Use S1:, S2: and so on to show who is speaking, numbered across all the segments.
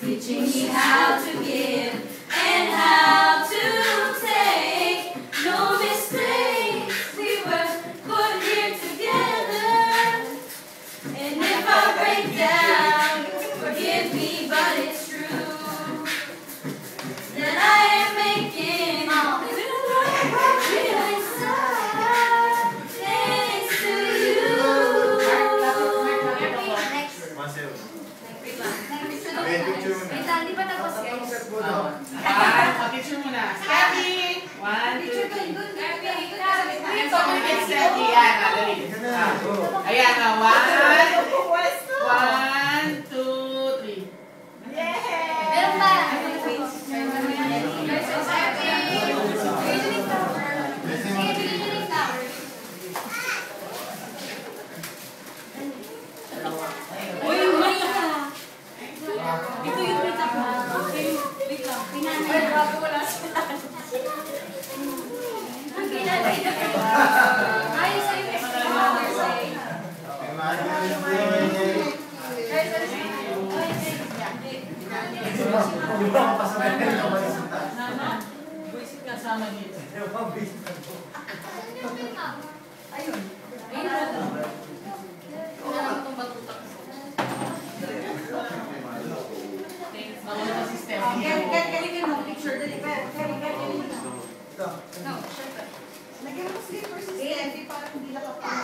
S1: teaching me how to give and how to take. No mistakes, we were put here together. And if I break down, forgive me, but it's true
S2: mo na.
S1: Wait lang, di pa tapos guys.
S3: Ah, picture muna. Steady! One, two, three. Ito mo yung steady. Yan, ah, dali. Ah, Ayan, ah, one. One, two, three.
S1: Meron pa. Uy, uy ka. Ito yung makeup mo. Okay, wait lang. Ay, wala sila. Ang pinanay. Ay, sa'yo. Sa'yo.
S3: Nana, buisit ka sama dito. Bawal na si Steady.
S4: Lagyan mo sleepers si Steffi para hindi nakapaan.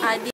S1: Ang